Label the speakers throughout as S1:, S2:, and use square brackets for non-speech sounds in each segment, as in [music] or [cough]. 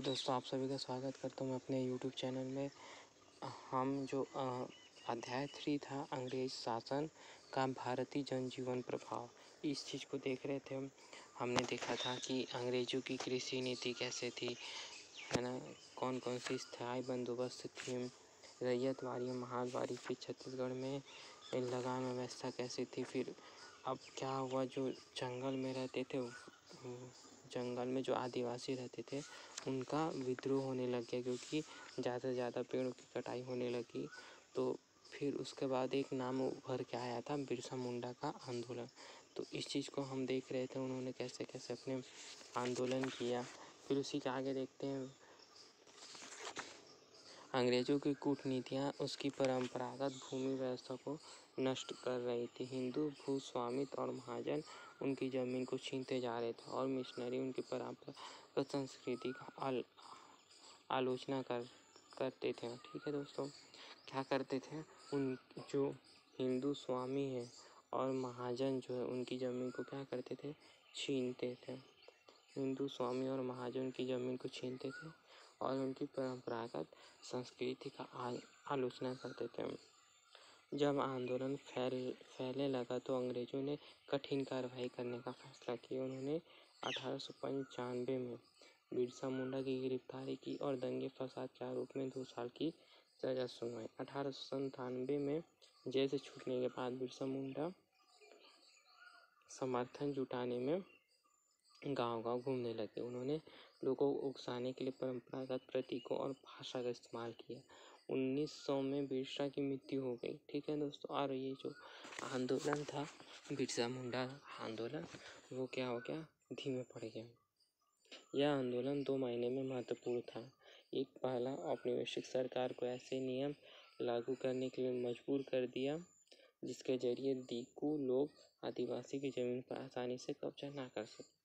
S1: Hello दोस्तों, आप सभी का स्वागत करता हूँ मैं अपने यूट्यूब चैनल में। हम जो अध्याय थ्री था, अंग्रेज़ शासन का भारतीय जनजीवन प्रभाव, इस चीज़ को देख रहे थे हम। हमने देखा था कि अंग्रेज़ों की कृषि नीति कैसे थी, है ना? कौन कौन सी स्थायी बंदोबस्त थी रैयत रैयतवाड़ी महालवाड़ी फिर छत्तीसगढ़ में लगान व्यवस्था कैसी थी? फिर अब क्या हुआ जो जंगल में रहते थे जंगल में जो आदिवासी रहते थे, उनका विद्रोह होने लग गया क्योंकि ज़्यादा से ज़्यादा पेड़ों की कटाई होने लगी। तो फिर उसके बाद एक नाम उभर के आया था, बिरसा मुंडा का आंदोलन। तो इस चीज़ को हम देख रहे थे, उन्होंने कैसे कैसे अपने आंदोलन किया। फिर उसी के आगे देखते हैं। अंग्रेज़ों की कूटनीतियाँ उसकी परंपरागत भूमि व्यवस्था को नष्ट कर रही थी। हिंदू, भूस्वामित्व और महाजन उनकी ज़मीन को छीनते जा रहे थे और मिशनरी उनकी परंपरागत संस्कृति का आल, आलोचना कर, करते थे। ठीक है दोस्तों, क्या करते थे? उन, जो हिंदू स्वामी है और महाजन जो है, उनकी ज़मीन को क्या करते थे? छीनते थे। हिंदू स्वामी और महाजन की ज़मीन को छीनते थे और उनकी परंपरागत संस्कृति का आलोचना करते थे। जब आंदोलन फैल, फैलने लगा तो अंग्रेज़ों ने कठिन कार्रवाई करने का फैसला किया। उन्होंने अठारह सौ पंचानवे में बिरसा मुंडा की गिरफ्तारी की और दंगे फसाद के आरोप में दो साल की सजा सुनवाई। अठारह सौ में जेल से छूटने के बाद बिरसा मुंडा समर्थन जुटाने में गांव-गांव घूमने लगे। उन्होंने लोगों को उकसाने के लिए परंपरागत प्रतीकों और भाषा का इस्तेमाल किया। 1900 में बिरसा की मृत्यु हो गई। ठीक है दोस्तों और ये जो आंदोलन था, बिरसा मुंडा आंदोलन, वो क्या हो गया? धीमे पड़ गया। यह आंदोलन दो महीने में महत्वपूर्ण था। एक, पहला, औपनिवेशिक सरकार को ऐसे नियम लागू करने के लिए मजबूर कर दिया, जिसके ज़रिए दीकू लोग आदिवासी की ज़मीन पर आसानी से कब्जा ना कर सके।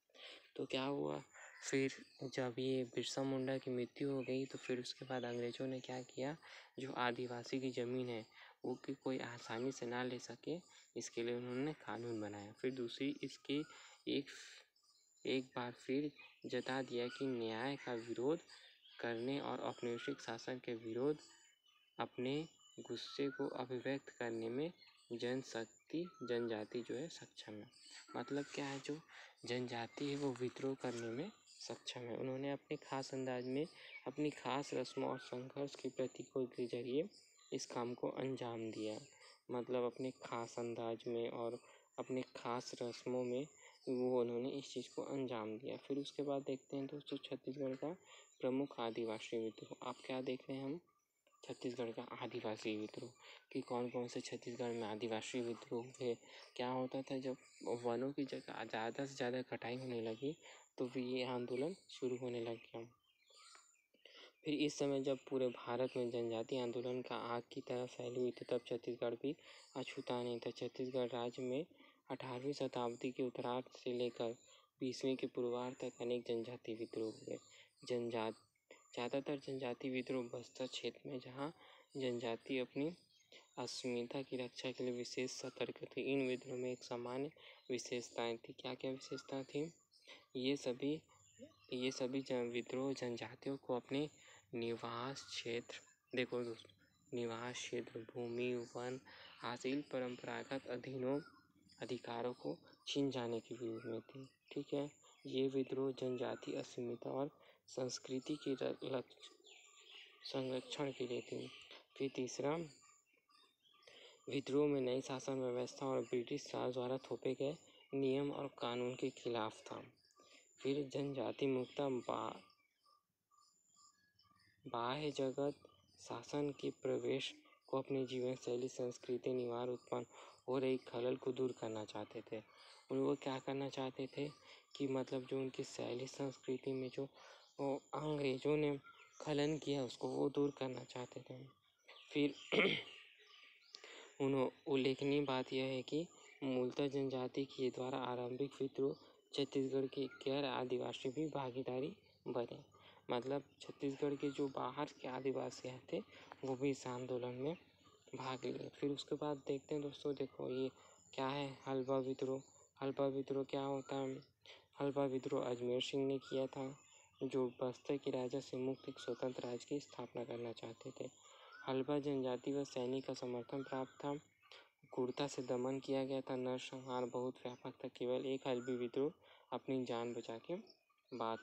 S1: तो क्या हुआ? फिर जब ये बिरसा मुंडा की मृत्यु हो गई तो फिर उसके बाद अंग्रेज़ों ने क्या किया? जो आदिवासी की ज़मीन है, वो कि कोई आसानी से ना ले सके, इसके लिए उन्होंने कानून बनाया। फिर दूसरी, इसकी एक एक बार फिर जता दिया कि न्याय का विरोध करने और औपनिवेशिक शासन के विरोध, अपने गुस्से को अभिव्यक्त करने में जनशक्ति, जनजाति जो है, सक्षम है। मतलब क्या है जो जनजाति है, वो विद्रोह करने में सक्षम है। उन्होंने अपने खास अंदाज में अपनी खास रस्मों और संघर्ष के प्रतीकों के ज़रिए इस काम को अंजाम दिया। मतलब अपने खास अंदाज में और अपने खास रस्मों में वो उन्होंने इस चीज़ को अंजाम दिया। फिर उसके बाद देखते हैं दोस्तों छत्तीसगढ़ का प्रमुख आदिवासी विद्रोह। आप क्या देख रहे हैं हम? छत्तीसगढ़ का आदिवासी विद्रोह। कि कौन कौन से छत्तीसगढ़ में आदिवासी विद्रोह हुए? क्या होता था जब वनों की जगह ज़्यादा से ज़्यादा कटाई होने लगी तो फिर ये आंदोलन शुरू होने लग गया। फिर इस समय जब पूरे भारत में जनजाति आंदोलन का आग की तरह फैली हुई थी, तब छत्तीसगढ़ भी अछूता नहीं था। छत्तीसगढ़ राज्य में अठारहवीं शताब्दी के उत्तरार्ध से लेकर बीसवीं के पूर्वार्ध तक अनेक जनजाति विद्रोह हुए। जनजात, ज़्यादातर जनजाति विद्रोह बस्तर क्षेत्र में, जहाँ जनजाति अपनी अस्मिता की रक्षा के लिए विशेष सतर्क थे। इन विद्रोह में एक सामान्य विशेषताएँ थी। क्या क्या विशेषता थी? ये सभी ये सभी जन विद्रोह जनजातियों को अपने निवास क्षेत्र, देखो निवास क्षेत्र, भूमि, वन हासिल परंपरागत अधीनों, अधिकारों को छीन जाने के विरोध में थी, ठीक है? ये विद्रोह जनजाति अस्मिता और संस्कृति के संरक्षण के लिए थी। फिर तीसरा, विद्रोह में नई शासन व्यवस्था और ब्रिटिश राज द्वारा थोपे गए नियम और कानून के खिलाफ था। फिर जनजाति मुक्ता बाह्य जगत शासन के प्रवेश को अपनी जीवन शैली, संस्कृति, निवार, उत्पन्न हो रही खलल को दूर करना चाहते थे। और वो क्या करना चाहते थे कि मतलब जो उनकी शैली, संस्कृति में जो अंग्रेज़ों ने खलन किया, उसको वो दूर करना चाहते थे। फिर [clears throat] उन्हों, उल्लेखनीय बात यह है कि मूलतः जनजाति के द्वारा आरंभिक विद्रोह छत्तीसगढ़ के गैर आदिवासी भी भागीदारी बने। मतलब छत्तीसगढ़ के जो बाहर के आदिवासी थे वो भी इस आंदोलन में भाग लिए। फिर उसके बाद देखते हैं दोस्तों, देखो ये क्या है, हलवा विद्रोह। हलवा विद्रोह क्या होता है? हलवा विद्रोह अजमेर सिंह ने किया था, जो बस्तर के राजा से मुक्त एक स्वतंत्र राज्य की स्थापना करना चाहते थे। हलवा जनजाति व सैनिक का समर्थन प्राप्त था। कुर्ता से दमन किया गया था नरसंहार बहुत व्यापक था, केवल एक हल्बी विद्रोह अपनी जान बचा के बात,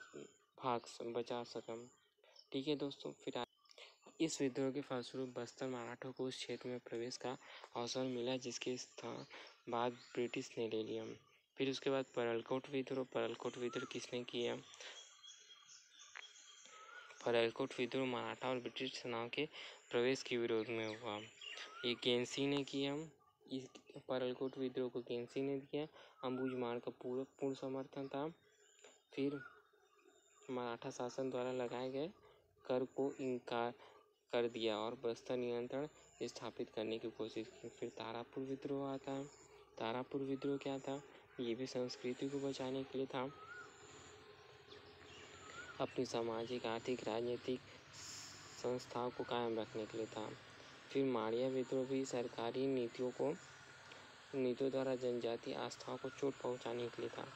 S1: भाग बचा सका ठीक है दोस्तों, फिर इस विद्रोह के फलस्वरूप बस्तर मराठों को उस क्षेत्र में प्रवेश का अवसर मिला, जिसके स्थान बाद ब्रिटिश ने ले लिया। फिर उसके बाद परलकोट विद्रोह परलकोट विद्रोह किसने किया? परलकोट विद्रोह मराठा और ब्रिटिश सेनाओं के प्रवेश के विरोध में हुआ। ये गेंसी ने किया। इस परलकोट विद्रोह को गेंसी ने किया अंबुजमार का पूरा पूर्ण समर्थन था। फिर मराठा शासन द्वारा लगाए गए कर को इनकार कर दिया और बस्तर नियंत्रण स्थापित करने की कोशिश की। फिर तारापुर विद्रोह आता। है तारापुर विद्रोह क्या था? ये भी संस्कृति को बचाने के लिए था। अपनी सामाजिक, आर्थिक, राजनीतिक संस्थाओं को कायम रखने के लिए था। फिर माड़िया विद्रोह भी सरकारी नीतियों को, नीतियों द्वारा जनजाति आस्थाओं को चोट पहुँचाने के लिए था।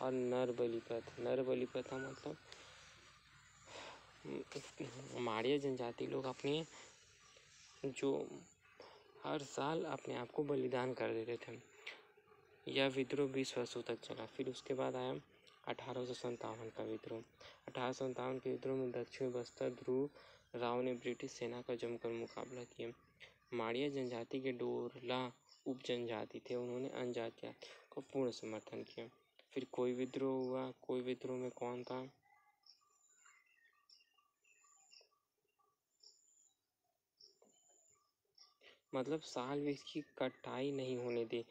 S1: और नर प्रथा प्रथा मतलब माड़िया जनजाति लोग अपने, जो हर साल अपने आप को बलिदान कर देते थे। यह विद्रोह बीस वर्षों तक चला। फिर उसके बाद आया अठारह सौ संतावन का विद्रोह। अठारह सौ संतावन के विद्रोह में दक्षिण बस्तर, ध्रुव राव ने ब्रिटिश सेना का जमकर मुकाबला किया। माड़िया जनजाति के डोरला उप जनजाति थे। उन्होंने जनजातियों को पूर्ण समर्थन किया। फिर कोई विद्रोह हुआ? कोई विद्रोह में कौन था? मतलब साल भी इसकी कटाई नहीं होने दे,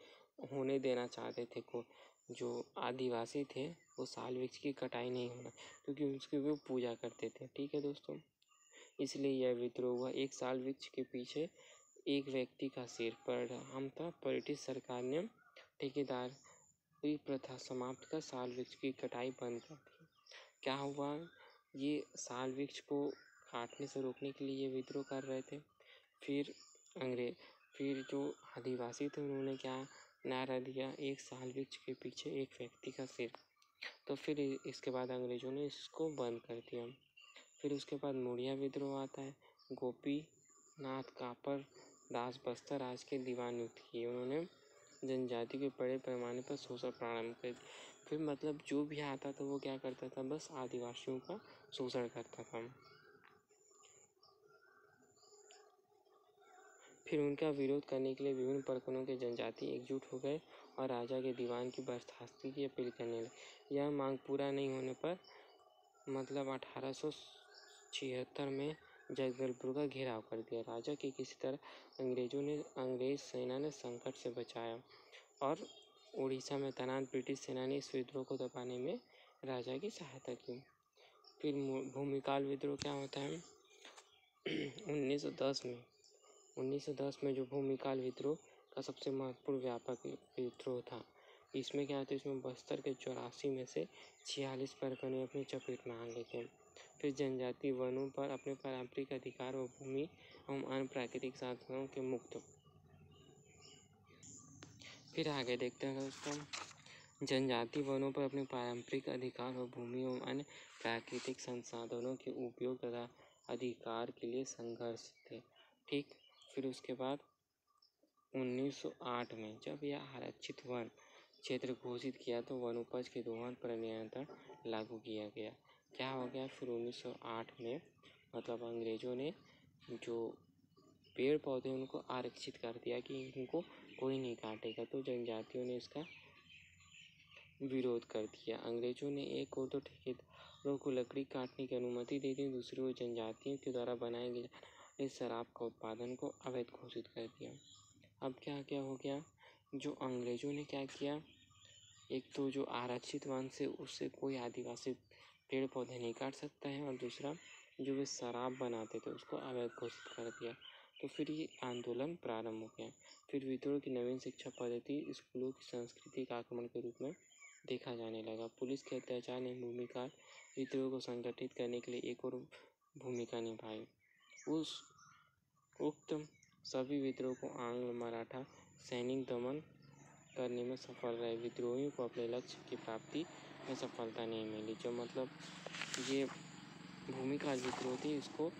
S1: होने देना चाहते थे को, जो आदिवासी थे, वो साल वृक्ष की कटाई नहीं होना, क्योंकि उसकी वो पूजा करते थे। ठीक है दोस्तों? इसलिए यह विद्रोह हुआ। एक साल वृक्ष के पीछे एक व्यक्ति का सिर पर हम था ब्रिटिश सरकार ने ठेकेदार हुई प्रथा समाप्त कर साल वृक्ष की कटाई बंद कर दी। क्या हुआ? ये साल वृक्ष को काटने से रोकने के लिए ये विद्रोह कर रहे थे। फिर अंग्रेज़, फिर जो आदिवासी थे उन्होंने क्या नारा दिया? एक साल वृक्ष के पीछे एक व्यक्ति का सिर। तो फिर इसके बाद अंग्रेज़ों ने इसको बंद कर दिया। फिर उसके बाद मुड़िया विद्रोह आता है। गोपी नाथ कापर, दास बस्तर आज के दीवान नियुक्त किए उन्होंने जनजाति के बड़े पैमाने पर शोषण प्रारंभ कर फिर मतलब जो भी आता था वो क्या करता था? बस आदिवासियों का शोषण करता था। फिर उनका विरोध करने के लिए विभिन्न प्रखंडों के जनजाति एकजुट हो गए और राजा के दीवान की बर्खास्तगी की अपील करने लगे। यह मांग पूरा नहीं होने पर मतलब अठारह सौ छिहत्तर में जगदलपुर का घेराव कर दिया। राजा की किसी तरह अंग्रेज़ों ने अंग्रेज़ सेना ने संकट से बचाया और उड़ीसा में तैनात ब्रिटिश सेना ने इस विद्रोह को दबाने में राजा की सहायता की। फिर भूमिकाल विद्रोह क्या होता है? 1910 में 1910 में जो भूमिकाल विद्रोह का सबसे महत्वपूर्ण व्यापक विद्रोह था, इसमें क्या था? इसमें बस्तर के चौरासी में से छियालीस परगने अपनी चपेट में आ गए थे फिर जनजाति वनों पर अपने पारंपरिक अधिकार व भूमि एवं अन्य प्राकृतिक साधनों के मुक्त। फिर आगे देखते हैं दोस्तों, जनजाति वनों पर अपने पारंपरिक अधिकार व भूमि एवं अन्य प्राकृतिक संसाधनों के उपयोग तथा अधिकार के लिए संघर्ष थे। ठीक, फिर उसके बाद 1908 में जब यह आरक्षित वन क्षेत्र घोषित किया तो वन उपज के दोहन पर नियंत्रण लागू किया गया। क्या हो गया फिर 1908 में मतलब अंग्रेज़ों ने जो पेड़ पौधे उनको आरक्षित कर दिया कि इनको कोई नहीं काटेगा। तो जनजातियों ने इसका विरोध कर दिया। अंग्रेज़ों ने एक और तो ठेकेदारों को लकड़ी काटने की अनुमति दे दी, दूसरी ओर जनजातियों के द्वारा बनाए गए इस शराब का उत्पादन को अवैध घोषित कर दिया। अब क्या क्या हो गया? जो अंग्रेज़ों ने क्या किया? एक तो जो आरक्षित वन से उससे कोई आदिवासी पेड़ पौधे नहीं काट सकता है और दूसरा, जो वे शराब बनाते थे, उसको अवैध घोषित कर दिया। तो फिर ये आंदोलन प्रारंभ हो गया। फिर विद्रोह की नवीन शिक्षा पद्धति स्कूलों की संस्कृति का आक्रमण के रूप में देखा जाने लगा। पुलिस के अत्याचार ने भूमिका, विद्रोह को संगठित करने के लिए एक और भूमिका निभाई। उस उक्त सभी विद्रोह को आंग्ल, मराठा, सैनिक दमन करने में सफल रहे। विद्रोहियों को अपने लक्ष्य की प्राप्ति में सफलता नहीं मिली जो मतलब ये भूमिका विद्रोह थी इसको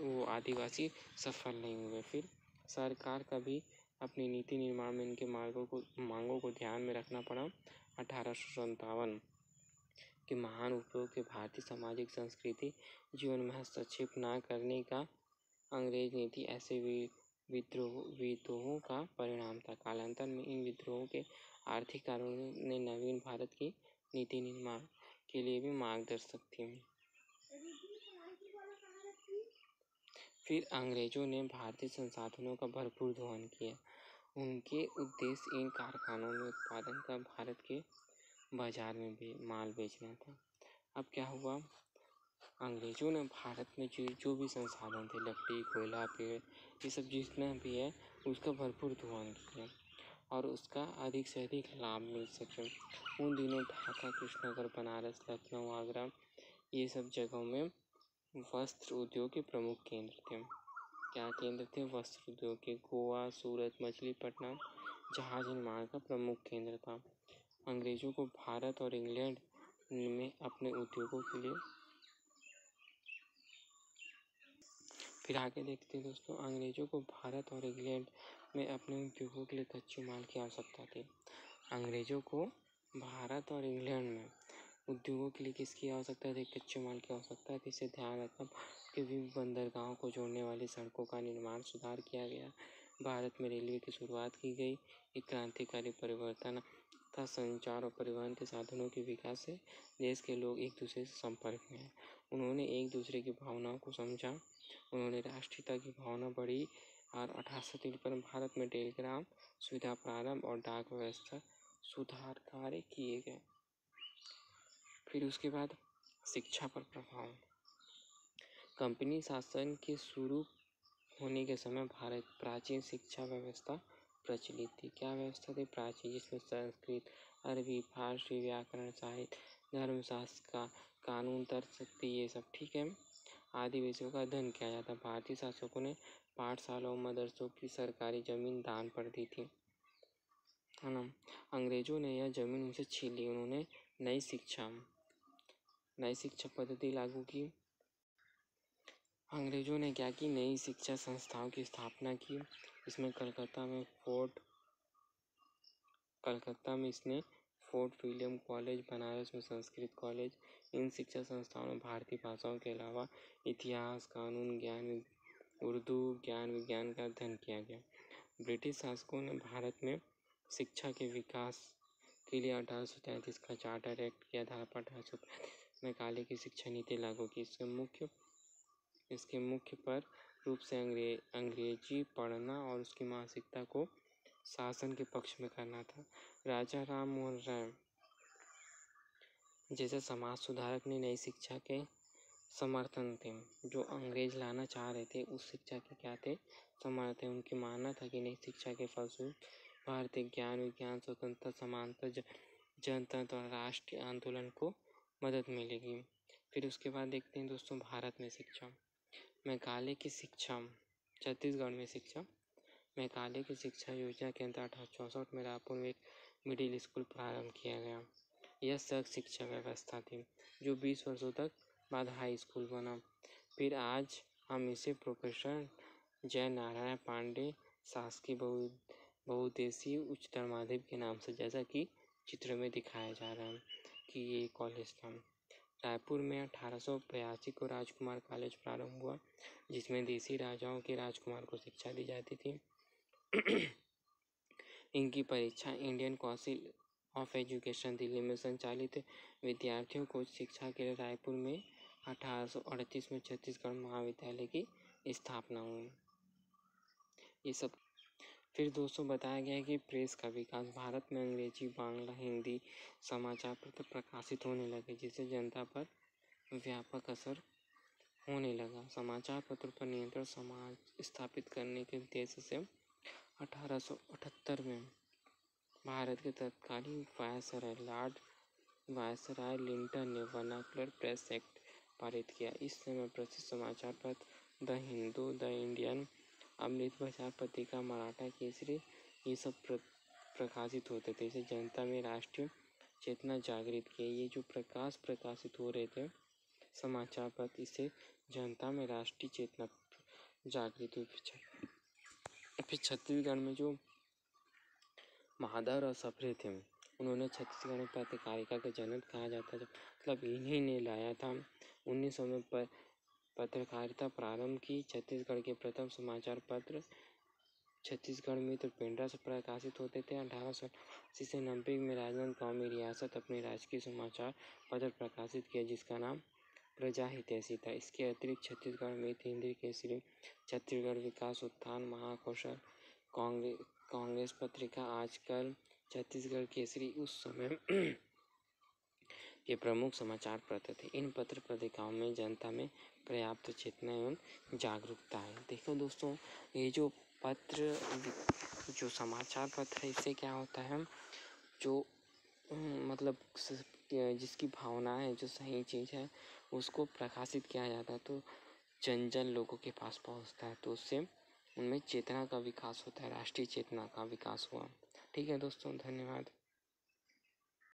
S1: वो आदिवासी सफल नहीं हुए। फिर सरकार का भी अपनी नीति निर्माण में इनके मार्गों को, मांगों को ध्यान में रखना पड़ा। अठारह सौ के महान उपयोग के भारतीय सामाजिक, संस्कृति, जीवन में हस्तक्षेप न करने का अंग्रेज़ नीति ऐसे विद्रोह, विद्रोहों का परिणाम था। कालांतर में इन विद्रोहों के आर्थिक कारणों ने नवीन भारत की नीति निर्माण के लिए भी मार्गदर्शक थी। फिर अंग्रेज़ों ने भारतीय संसाधनों का भरपूर दोहन किया। उनके उद्देश्य इन कारखानों में उत्पादन का भारत के बाज़ार में भी माल बेचना था। अब क्या हुआ? अंग्रेज़ों ने भारत में जो जो भी संसाधन थे, लकड़ी, कोयला, पेड़, ये सब जितना भी है, उसका भरपूर दोहन किया। और उसका अधिक से अधिक लाभ मिल सके। उन दिनों ढाका, कृष्णनगर, बनारस, लखनऊ, आगरा, ये सब जगहों में वस्त्र उद्योग के प्रमुख केंद्र थे। क्या केंद्र थे? वस्त्र उद्योग के गोवा, सूरत मछलीपट्टनम जहाज़ निर्माण का प्रमुख केंद्र था। अंग्रेज़ों को भारत और इंग्लैंड में अपने उद्योगों के लिए फिर आगे देखते हैं दोस्तों, अंग्रेज़ों को भारत और इंग्लैंड में अपने उद्योगों के लिए कच्चे माल की आवश्यकता थी। अंग्रेज़ों को भारत और इंग्लैंड में उद्योगों के लिए किसकी आवश्यकता थी? कच्चे माल की आवश्यकता थी। इसे ध्यान रखना कि विभिन्न बंदरगाहों को जोड़ने वाली सड़कों का निर्माण सुधार किया गया। भारत में रेलवे की शुरुआत की गई। एक क्रांतिकारी परिवर्तन तथा संचार और परिवहन के साधनों के विकास से देश के लोग एक दूसरे से संपर्क में उन्होंने एक दूसरे की भावनाओं को समझा। उन्होंने राष्ट्रीयता की भावना बढ़ी। और अठारह सौ तिरपन भारत में टेलीग्राम सुविधा प्रारंभ और डाक व्यवस्था सुधार कार्य किए गए। फिर उसके बाद शिक्षा पर प्रभाव। कंपनी शासन के शुरू होने के समय भारत प्राचीन शिक्षा व्यवस्था प्रचलित थी। क्या व्यवस्था थी? प्राचीन, जिसमें संस्कृत, अरबी, फारसी, व्याकरण, साहित्य धर्मशास्त्र का कानून, तर्क ये सब, ठीक है? आदि विषयों का अध्ययन किया जाता। भारतीय शासकों ने पाठशालाओं मदरसों की सरकारी ज़मीन दान पर दी थी। है ना? अंग्रेज़ों ने यह ज़मीन उनसे छीन ली। उन्होंने नई शिक्षा नई शिक्षा पद्धति लागू की। अंग्रेज़ों ने क्या की? नई शिक्षा संस्थाओं की स्थापना की। इसमें कलकत्ता में फोर्ट, कलकत्ता में इसने फोर्ट विलियम कॉलेज, बनारस में संस्कृत कॉलेज, इन शिक्षा संस्थाओं में भारतीय भाषाओं के अलावा इतिहास, कानून, ज्ञान उर्दू ज्ञान, विज्ञान का अध्ययन किया गया। ब्रिटिश शासकों ने भारत में शिक्षा के विकास के लिए अठारह सौ तैंतीस का चार्टर एक्ट के आधार पर अठारह सौ में काले की शिक्षा नीति लागू की। इसके मुख्य इसके मुख्य पर रूप से अंग्रे, अंग्रेज़ी पढ़ना और उसकी मानसिकता को शासन के पक्ष में करना था। राजा राम मोहन राय जैसे समाज सुधारक ने नई शिक्षा के समर्थन थे। जो अंग्रेज़ लाना चाह रहे थे, उस शिक्षा के क्या थे? समर्थन उनकी मानना था कि नई शिक्षा के फलस्वरूप भारतीय ज्ञान, विज्ञान, स्वतंत्रता, समानता जनतंत्र और राष्ट्रीय आंदोलन को मदद मिलेगी। फिर उसके बाद देखते हैं दोस्तों, भारत में शिक्षा। मैकाले की शिक्षा। छत्तीसगढ़ में शिक्षा। मैकाले की शिक्षा योजना के अंतर्गत अठारह चौंसठ में रायपुर में एक मिडिल स्कूल प्रारंभ किया गया। यह सख्त शिक्षा व्यवस्था थी, जो 20 वर्षों तक बाद हाई स्कूल बना। फिर आज हम इसे प्रोफेसर जय नारायण पांडे, शासकीय बहु, बहुउद्देशीय उच्चतर माध्यमिक के नाम से जैसा कि चित्र में दिखाया जा रहा है कि ये कॉलेज था। रायपुर में अठारह सौ बयासी को राजकुमार कॉलेज प्रारंभ हुआ, जिसमें देसी राजाओं के राजकुमार को शिक्षा दी जाती थी। [clears throat] इनकी परीक्षा Indian council of education Delhi में संचालित विद्यार्थियों को शिक्षा के लिए रायपुर में अठारह सौ अड़तीस में छत्तीसगढ़ महाविद्यालय की स्थापना हुई। ये सब फिर दोस्तों बताया गया है कि प्रेस का विकास भारत में अंग्रेज़ी, बांग्ला, हिंदी समाचार पत्र प्रकाशित होने लगे, जिससे जनता पर व्यापक असर होने लगा। समाचार पत्र पर नियंत्रण समाज स्थापित करने के उद्देश्य से 1878 में भारत के तत्कालीन वायसराय, लॉर्ड वायसराय लिंटन ने वर्नाकुलर प्रेस एक्ट पारित किया। इस समय प्रसिद्ध समाचार पत्र the Hindu the Indian Amrit Prachar Patrika Maratha Kesari ये सब प्र, प्रकाशित होते थे। इसे जनता में राष्ट्रीय चेतना जागृत की ये जो प्रकाश प्रकाशित हो रहे थे समाचार पत्र इससे जनता में राष्ट्रीय चेतना जागृत हुई। फिर छत्तीसगढ़ में जो माधव और सफरे थे उन्होंने छत्तीसगढ़ में पत्रकारिता का जनक कहा जाता है मतलब इन्हीं ने लाया था। उन्नीस सौ में पर पत्रकारिता प्रारंभ की। छत्तीसगढ़ के प्रथम समाचार पत्र छत्तीसगढ़ मित्र पेंड्रा से प्रकाशित होते थे। अठारह सौ अस्सी से नब्बे में राजनांदगांव रियासत अपने राजकीय समाचार पत्र प्रकाशित किया, जिसका नाम प्रजा हितैषी था। इसके अतिरिक्त छत्तीसगढ़ में हिंदी केसरी, छत्तीसगढ़ विकास उत्थान महाकौशल कांग्रेस कांग्रेस पत्रिका आजकल छत्तीसगढ़ केसरी उस समय [clears throat] के प्रमुख समाचार पत्र थे। इन पत्र पत्रिकाओं में जनता में पर्याप्त चेतना एवं जागरूकता है। देखो दोस्तों, ये जो पत्र, जो समाचार पत्र है, इससे क्या होता है, जो मतलब जिसकी भावना है, जो सही चीज़ है, उसको प्रकाशित किया जाता है तो जन जन लोगों के पास पहुँचता है तो उससे उनमें चेतना का विकास होता है, राष्ट्रीय चेतना का विकास हुआ। ठीक है दोस्तों धन्यवाद।